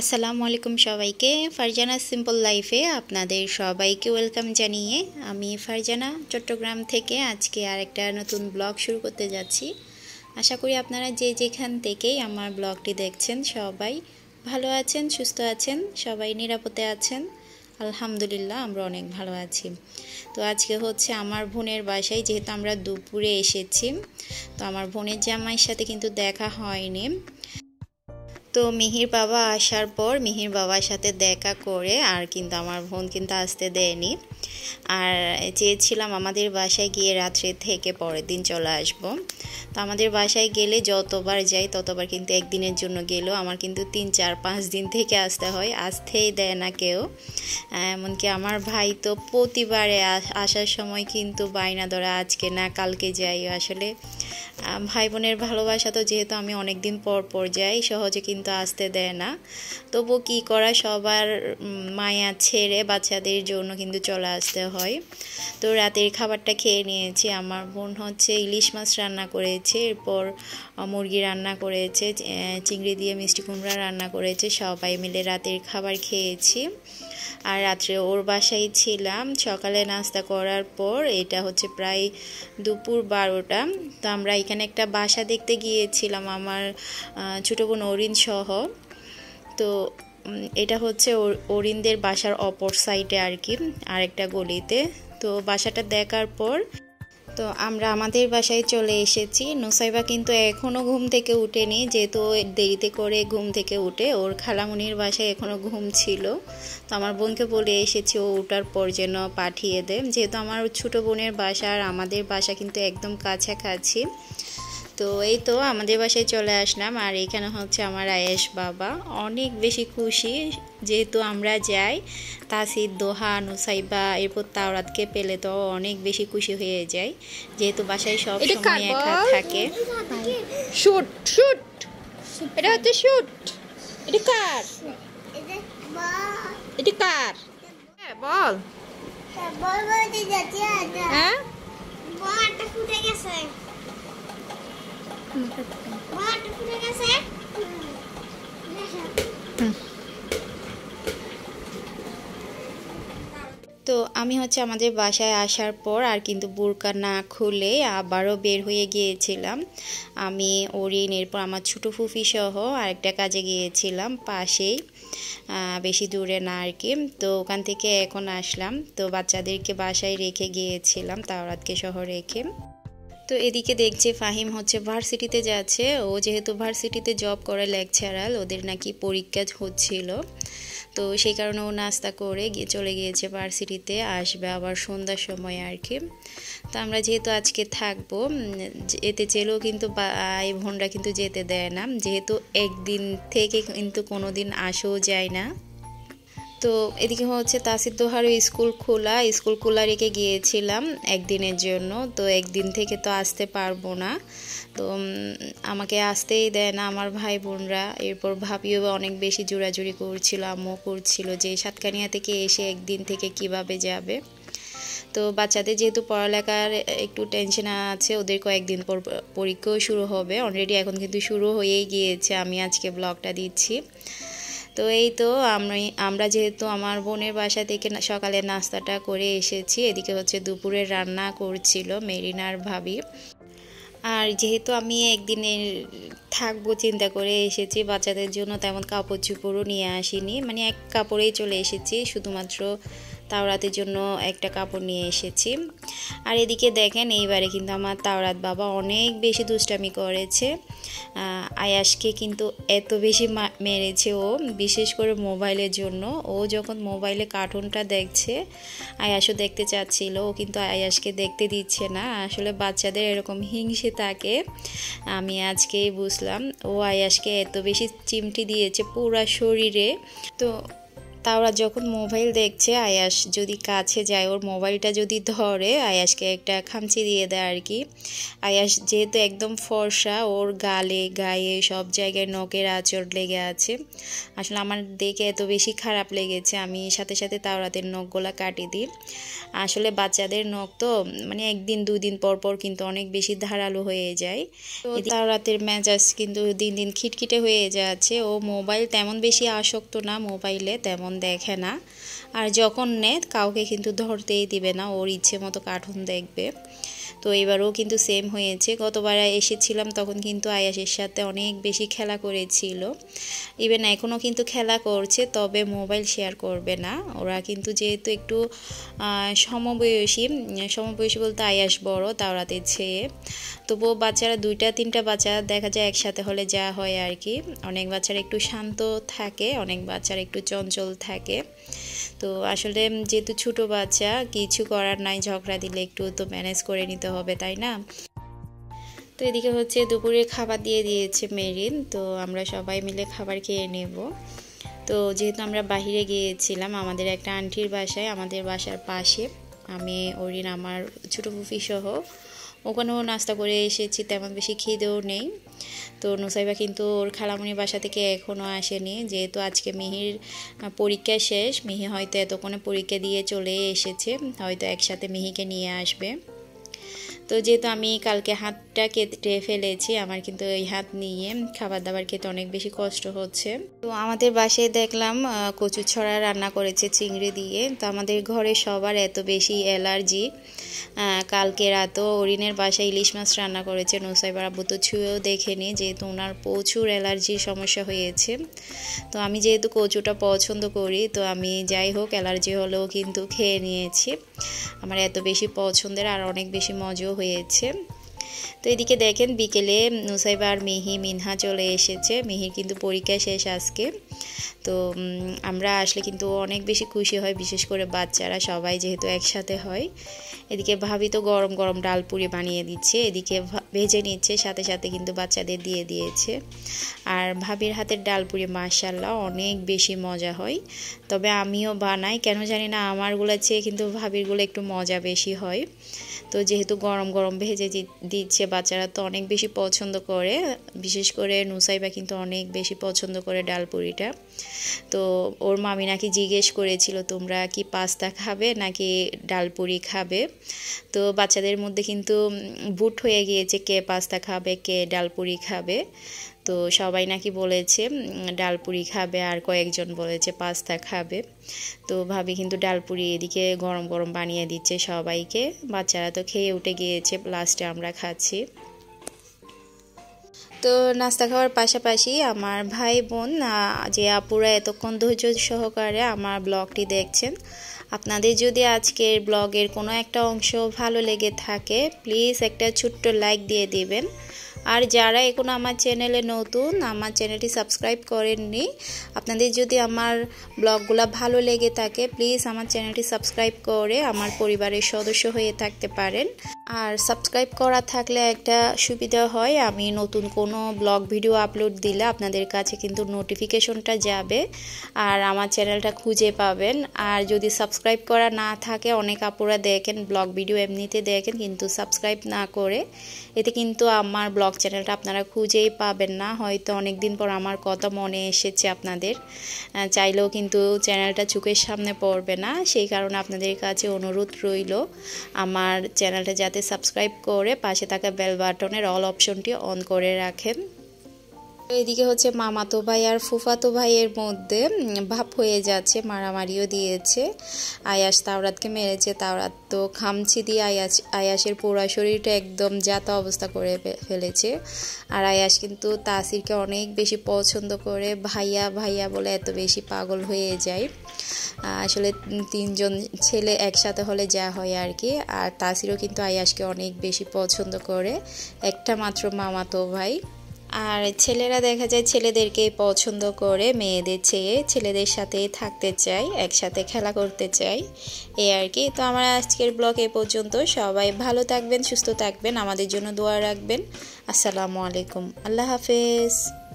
আসসালামু আলাইকুম সবাইকে। ফারজানা সিম্পল লাইফে আপনাদের সবাইকে ওয়েলকাম জানিয়ে আমি ফারজানা চট্টগ্রাম থেকে আজকে আর একটা নতুন ব্লগ শুরু করতে যাচ্ছি। আশা করি আপনারা যে যেখান থেকেই আমার ব্লগটি দেখছেন সবাই ভালো আছেন, সুস্থ আছেন, সবাই নিরাপদে আছেন। আলহামদুলিল্লাহ, আমরা অনেক ভালো আছি। তো আজকে হচ্ছে আমার বোনের বাসায়, যেহেতু আমরা দুপুরে এসেছি, তো আমার বোনের জামাইয়ের সাথে কিন্তু দেখা হয়নি। তো মিহির বাবা আসার পর মিহির বাবার সাথে দেখা করে আর কিন্তু আমার বোন কিন্তু আসতে দেয়নি। আর চেয়েছিলাম আমাদের বাসায় গিয়ে রাত্রে থেকে পরের দিন চলে আসব। তো আমাদের বাসায় গেলে যতবার যাই ততবার কিন্তু একদিনের জন্য গেলেও আমার কিন্তু তিন, চার, পাঁচ দিন থেকে আসতে হয়। আসতেই দেয় না কেউ। এমনকি আমার ভাই তো প্রতিবারে আসার সময় কিন্তু বাইনা ধরা, আজকে না কালকে যাই। আসলে ভাই বোনের ভালোবাসা তো যেহেতু আমি অনেক দিন পর পর যাই, সহজে কিন্তু আসতে দেয় না। তবু কি করা সবার মায়া ছেড়ে বাচ্চাদের জন্য কিন্তু চলে আসতে হয়। তো রাতের খাবারটা খেয়ে নিয়েছি। আমার বোন হচ্ছে ইলিশ মাছ রান্না করেছে, এরপর মুরগি রান্না করেছে চিংড়ি দিয়ে মিষ্টি কুমড়া রান্না করেছে, সবাই মিলে রাতের খাবার খেয়েছি। আর রাত্রে ওর বাসায় ছিলাম। সকালে নাস্তা করার পর এটা হচ্ছে প্রায় দুপুর বারোটা। তো আমরা এখানে একটা বাসা দেখতে গিয়েছিলাম। আমার ছোটো বোন অরিন সহ। তো এটা হচ্ছে অরিনদের বাসার অপর সাইডে আর কি, আরেকটা গলিতে। তো, বাসাটা দেখার পর, তো আমরা আমাদের বাসায় চলে এসেছি। নুসাইবা কিন্তু এখনও ঘুম থেকে উঠেনি, যেহেতু দেরিতে করে ঘুম থেকে উঠে। ওর খালামুনির বাসায় এখনও ঘুম ছিল। তো আমার বোনকে বলে এসেছি, ও ওঠার পর যেন পাঠিয়ে দেয় যেহেতু আমার ছোটো বোনের বাসা আর আমাদের বাসা কিন্তু একদম কাছাকাছি। তো এই তো আমাদের বাসায় চলে আসলাম। আর এখানে হচ্ছে আমার আয়েশ বাবা। অনেক বেশি খুশি যেহেতু আমরা যাই। তাসির দোহা নুসাইবা এরপর তাওরাতকে পেলে তো অনেক বেশি খুশি হয়ে যায় যেহেতু বাসায় সব সময় একা থাকে। Shoot shoot. এটা হচ্ছে শুট। এটা কার? এটা কার? হ্যাঁ বল। হ্যাঁ তো আমি হচ্ছে আমাদের বাসায় আসার পর আর কিন্তু বোরকা না খুলে আবারও বের হয়ে গিয়েছিলাম। আমি ওরিন এরপর আমার ছোটো ফুফি সহ আরেকটা কাজে গিয়েছিলাম পাশেই বেশি দূরে না আর কি। তো ওখান থেকে এখন আসলাম। তো বাচ্চাদেরকে বাসায় রেখে গিয়েছিলাম, তাওরাতকে সহ রেখে। তো এদিকে দেখছে ফাহিম হচ্ছে ভার্সিটিতে যাচ্ছে। ও যেহেতু ভার্সিটিতে জব করে লেকচারাল ওদের নাকি পরীক্ষা হচ্ছিল। তো সেই কারণে ও নাস্তা করে গিয়ে চলে গিয়েছে ভার্সিটিতে, আসবে আবার সন্ধ্যার সময় আর কি। তো আমরা যেহেতু আজকে থাকব এতে চেলেও কিন্তু এই বোনরা কিন্তু যেতে দেয় না। যেহেতু একদিন থেকে কিন্তু কোনো দিন আসেও যায় না। তো এদিকে হচ্ছে তাসির দোহারও স্কুল খোলা। স্কুল খোলা রেখে গিয়েছিলাম একদিনের জন্য। তো একদিন থেকে তো আসতে পারব না। তো আমাকে আসতেই দেয় না আমার ভাই বোনরা এরপর ভাবিও অনেক বেশি জোরাজুরি করছিল আম্মু করছিল যে, সাতকানিয়া থেকে এসে একদিন থেকে কীভাবে যাবে। তো বাচ্চাদের যেহেতু পড়ালেখার একটু টেনশন আছে, ওদের কয়েকদিন পর পরীক্ষাও শুরু হবে। অলরেডি এখন কিন্তু শুরু হয়েই গিয়েছে। আমি আজকে ব্লগটা দিচ্ছি। তো এই তো আমি আমরা যেহেতু আমার বোনের বাসা থেকে সকালে নাস্তাটা করে এসেছি। এদিকে হচ্ছে দুপুরে রান্না করছিল মেরিনার ভাবি। আর যেহেতু আমি একদিনে থাকব চিন্তা করে এসেছি, বাচ্চাদের জন্য তেমন কাপড় চুপড়ও নিয়ে আসিনি। মানে এক কাপড়েই চলে এসেছি, শুধুমাত্র তাওরাতের জন্য একটা কাপড় নিয়ে এসেছি। আর এদিকে দেখেন, এইবারে কিন্তু আমার তাওরাত বাবা অনেক বেশি দুষ্টামি করেছে। আয়াসকে কিন্তু এত বেশি মেরেছে ও, বিশেষ করে মোবাইলের জন্য। ও যখন মোবাইলে কার্টুনটা দেখছে আয়াসও দেখতে চাচ্ছিল। ও কিন্তু আয়াসকে দেখতে দিচ্ছে না। আসলে বাচ্চাদের এরকম হিংসে থাকে, আমি আজকেই বুঝলাম। ও আয়াসকে এত বেশি চিমটি দিয়েছে পুরা শরীরে। তো তাওরা যখন মোবাইল দেখছে আয়াস যদি কাছে যায় ওর মোবাইলটা যদি ধরে আয়াসকে একটা খামচি দিয়ে দেয় আর কি। আয়াস যেহেতু একদম ফর্সা ওর গালে গায়ে সব জায়গায় নখের আচর লেগে আছে। আসলে আমার দেখে এত বেশি খারাপ লেগেছে আমি সাথে সাথে তাওরাতের নখগুলা কাটিয়ে দিই। আসলে বাচ্চাদের নখ তো মানে একদিন দুই দিন পর পর কিন্তু অনেক বেশি ধারালো হয়ে যায়। তো তাওরাতের মেজাজ কিন্তু দিন দিন খিটখিটে হয়ে যাচ্ছে। ও মোবাইল তেমন বেশি আসক্ত না মোবাইলে তেমন দেখে না। আর যখন নেয়, কাউকে কিন্তু ধরতেই দিবে না। ওর ইচ্ছে মতো কার্টুন দেখবে। তো এবারও কিন্তু সেম হয়েছে। গতবার এসেছিলাম, তখন কিন্তু আয়াসের সাথে অনেক বেশি খেলা করেছিল। ইভেন এখনও কিন্তু খেলা করছে, তবে মোবাইল শেয়ার করবে না। ওরা কিন্তু যেহেতু একটু সমবয়সী সমবয়সী বলতে আয়াস বড়, তাওরাতে ছেয়ে। তবুও বাচ্চারা দুইটা, তিনটা বাচ্চা দেখা যায় একসাথে হলে যা হয় আর কি। অনেক বাচ্চারা একটু শান্ত থাকে, অনেক বাচ্চারা একটু চঞ্চল থাকে। তো আসলে যেহেতু ছোটো বাচ্চা, কিছু করার নাই, ঝগড়া দিলে একটু তো ম্যানেজ করে নিতে হবে, তাই না? তো এদিকে হচ্ছে দুপুরে খাবার দিয়ে দিয়েছে মেরিন, তো আমরা সবাই মিলে খাবার খেয়ে নেব। তো যেহেতু আমরা বাহিরে গিয়েছিলাম, আমাদের একটা আন্টির বাসায়, আমাদের বাসার পাশে, আমি, অরিন, আমার ছোটো ফুফি সহ ওখানেও নাস্তা করে এসেছি, তেমন বেশি খিদেও নেই। তো নুসাইবা কিন্তু ওর খালামুনি বাসা থেকে এখনও আসেনি, যেহেতু আজকে মিহির পরীক্ষা শেষ, মিহি হয়তো এতক্ষণে পরীক্ষা দিয়ে চলে এসেছে, হয়তো একসাথে মিহিকে নিয়ে আসবে। তো যেহেতু আমি কালকে হাতটা কেটে ফেলেছি, আমার কিন্তু এই হাত নিয়ে খাবার দাবার খেতে অনেক বেশি কষ্ট হচ্ছে। তো আমাদের বাসায় দেখলাম কচু ছড়া রান্না করেছে চিংড়ি দিয়ে। তো আমাদের ঘরে সবার এত বেশি অ্যালার্জি। কালকে রাতও অরিনের বাসায় ইলিশ মাছ রান্না করেছে। নোসাইবার আব্বু তো ছুঁয়েও দেখেনি, যেহেতু ওনার প্রচুর অ্যালার্জির সমস্যা হয়েছে। তো আমি যেহেতু কচুটা পছন্দ করি, তো আমি যাই হোক, অ্যালার্জি হলেও কিন্তু খেয়ে নিয়েছি। আমার এত বেশি পছন্দের আর অনেক বেশি মজাও হয়েছে। তো এদিকে দেখেন বিকেলে নুসাইবা নুসাইবার মিহি মিনহা চলে এসেছে। মিহির কিন্তু পরীক্ষা শেষ আজকে। তো আমরা আসলে কিন্তু অনেক বেশি খুশি হয় বিশেষ করে বাচ্চারা সবাই যেহেতু একসাথে হয়। এদিকে ভাবি তো গরম গরম ডাল পুরি বানিয়ে দিচ্ছে। এদিকে ভেজে নিচ্ছে, সাথে সাথে কিন্তু বাচ্চাদের দিয়ে দিয়েছে। আর ভাবির হাতের ডাল পুরি মার্শাল্লাহ অনেক বেশি মজা হয়। তবে আমিও বানাই, কেন জানি না, আমারগুলো চেয়ে কিন্তু ভাবিরগুলো একটু মজা বেশি হয়। তো যেহেতু গরম গরম ভেজে দিচ্ছে, বাচ্চারা তো অনেক বেশি পছন্দ করে। বিশেষ করে নুসাইবা কিন্তু অনেক বেশি পছন্দ করে ডাল ডালপুরিটা তো ওর মামি নাকি জিজ্ঞেস করেছিল, তোমরা কি পাস্তা খাবে নাকি ডালপুরি খাবে? তো বাচ্চাদের মধ্যে কিন্তু বুট হয়ে গিয়েছে কে পাস্তা খাবে কে, ডালপুরি খাবে। তো সবাই নাকি বলেছে ডালপুরি খাবে আর কয়েকজন বলেছে পাস্তা খাবে। তো ভাবি কিন্তু ডালপুরি এদিকে গরম গরম বানিয়ে দিচ্ছে সবাইকে। বাচ্চারা তো খেয়ে উঠে গিয়েছে, লাস্টে আমরা খাচ্ছি। তো নাস্তা খাওয়ার পাশাপাশি আমার ভাই বোন যে আপুরা এতক্ষণ ধৈর্য সহকারে আমার ব্লগটি দেখছেন আপনাদের যদি আজকের ব্লগের কোনো একটা অংশ ভালো লেগে থাকে প্লিজ একটা ছোট্ট লাইক দিয়ে দিবেন। আর যারা এখন আমার চ্যানেলে নতুন, আমার চ্যানেলটি সাবস্ক্রাইব করেননি, আপনাদের যদি আমার ব্লগগুলো ভালো লেগে থাকে প্লিজ আমার চ্যানেলটি সাবস্ক্রাইব করে আমার পরিবারের সদস্য হয়ে থাকতে পারেন। আর সাবস্ক্রাইব করা থাকলে একটা সুবিধা হয়, আমি নতুন কোনো ব্লগ ভিডিও আপলোড দিলে আপনাদের কাছে কিন্তু নোটিফিকেশনটা যাবে আর আমার চ্যানেলটা খুঁজে পাবেন। আর যদি সাবস্ক্রাইব করা না থাকে, অনেক আপুরা দেখেন, ব্লগ ভিডিও এমনিতে দেখেন, কিন্তু সাবস্ক্রাইব না করে, এতে কিন্তু আমার ব্লগ চ্যানেলটা আপনারা খুঁজেই পাবেন না। হয়তো অনেক দিন পর আমার কথা মনে এসেছে আপনাদের। চাইলেও কিন্তু চ্যানেলটা চোখের সামনে পড়বে না। সেই কারণে আপনাদের কাছে অনুরোধ রইল, আমার চ্যানেলটা যাতে সাবস্ক্রাইব করে পাশে থাকা বেল বাটনের অল অপশনটি অন করে রাখেন। এদিকে হচ্ছে মামাতো ভাই আর ফুফাতো ভাইয়ের মধ্যে ভাব হয়ে যাচ্ছে, মারামারিও দিয়েছে। আয়াস তাওরাতকে মেরেছে, তাওরাত তো খামছি দিয়ে আয়াস, আয়াসের পুরা শরীরটা একদম জাতা অবস্থা করে ফেলেছে। আর আয়াস কিন্তু তাসিরকে অনেক বেশি পছন্দ করে, ভাইয়া ভাইয়া বলে এত বেশি পাগল হয়ে যায়। আসলে তিনজন ছেলে একসাথে হলে যা হয় আর কি। আর তাসিরও কিন্তু আয়াসকে অনেক বেশি পছন্দ করে। একটা মাত্র মামাতো ভাই। আর ছেলেরা দেখা যায় ছেলেদেরকে পছন্দ করে, মেয়েদের চেয়ে ছেলেদের সাথে থাকতে চাই একসাথে খেলা করতে চাই এই আর কি। তো আমার আজকের ব্লগ এ পর্যন্ত। সবাই ভালো থাকবেন, সুস্থ থাকবেন। আমাদের জন্য দোয়া রাখবেন। আসসালামু আলাইকুম। আল্লাহ হাফেজ।